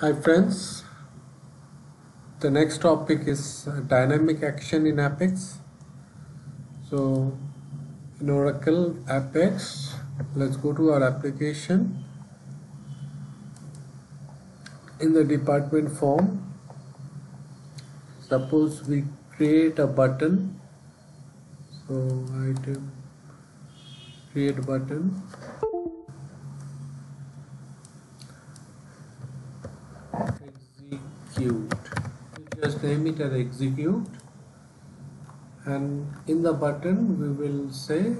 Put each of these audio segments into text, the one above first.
Hi friends, the next topic is uh, dynamic action in Apex. So in Oracle Apex, let's go to our application. In the department form, suppose we create a button. So item create button execute. We just name it as execute. And in the button we will say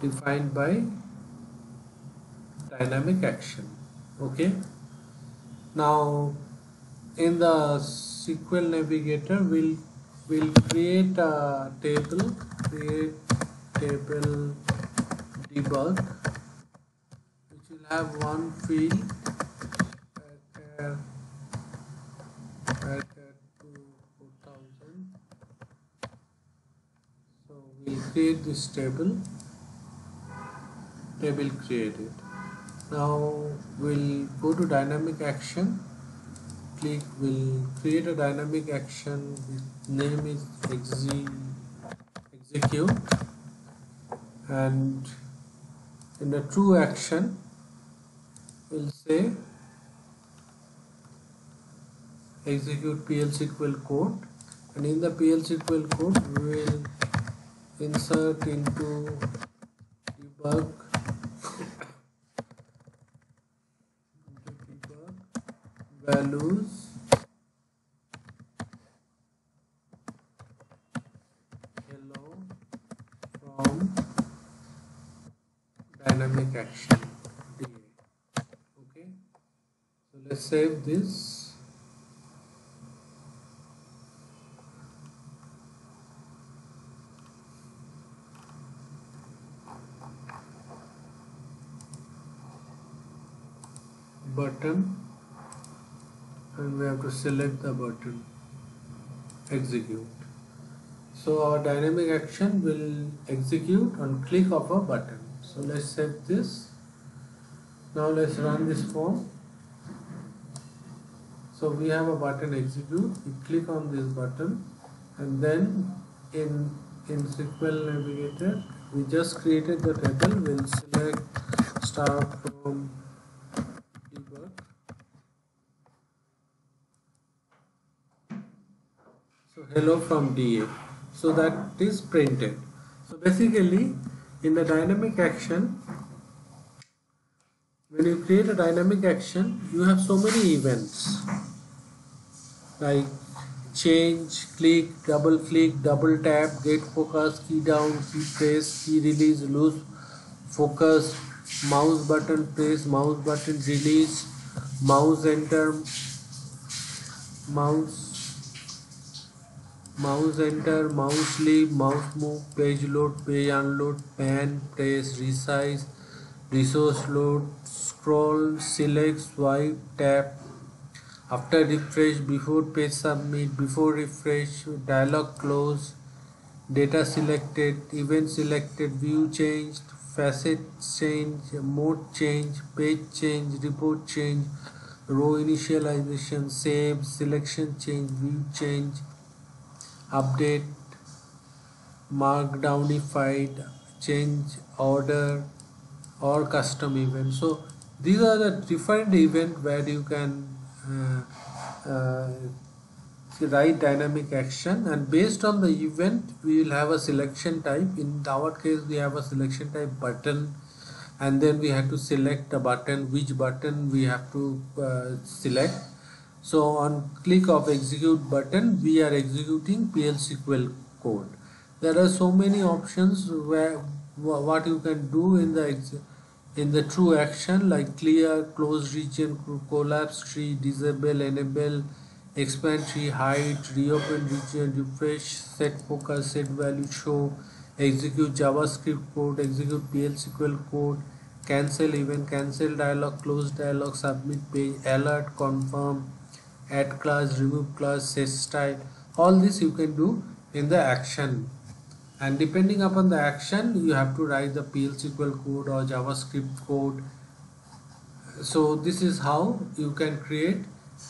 defined by dynamic action. Okay? Now in the SQL navigator we'll we'll create a table create table debug which will have one field so we'll create this table. Table created. Now we'll go to dynamic action. Click will create a dynamic action name is execute. And in the true action we'll say execute PL SQL code. And in the PL SQL code we will insert into debug. Values. Hello from dynamic action. Okay. So let's save this button and we have to select the button. Execute. So our dynamic action will execute on click of a button. So let's save this. Now let's run this form. So we have a button execute. We click on this button and then in in SQL navigator we just created the table. We'll select start from so hello from DA so that is printed. So basically in the dynamic action when you create a dynamic action you have so many events. Like change click double click double tap get focus key down key press key release lose focus mouse button press mouse button release mouse enter mouse mouse enter mouse leave mouse move page load page unload pan press resize resource load scroll select swipe tap. After refresh before page submit before refresh dialog close data selected event selected view changed facet change mode change page change report change row initialization save selection change view change update markdownified change order or custom event. So these are the different event where you can uh, uh, write dynamic action. And based on the event we will have a selection type. In our case we have a selection type button. And then we have to select a button. Which button we have to uh, select so on click of execute button, we are executing PL SQL code. There are so many options where what you can do in the in the true action like clear, close region, collapse tree, disable, enable, expand tree, hide, reopen region, refresh, set focus, set value, show, execute JavaScript code, execute PL SQL code, cancel event, cancel dialog, close dialog, submit page, alert, confirm, add class remove class set style. All this you can do in the action. And depending upon the action you have to write the PL SQL code or JavaScript code. So this is how you can create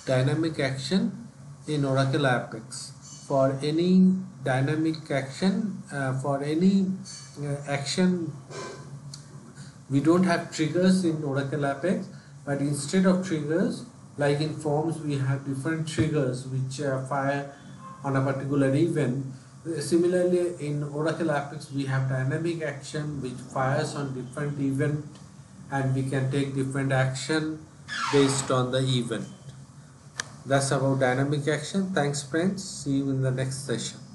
dynamic action in Oracle Apex. For any dynamic action uh, for any uh, action we don't have triggers in Oracle Apex but instead of triggers like in forms we have different triggers which uh, fire on a particular event. Similarly in Oracle Apex we have dynamic action which fires on different event and we can take different action based on the event. That's about dynamic action. Thanks friends. See you in the next session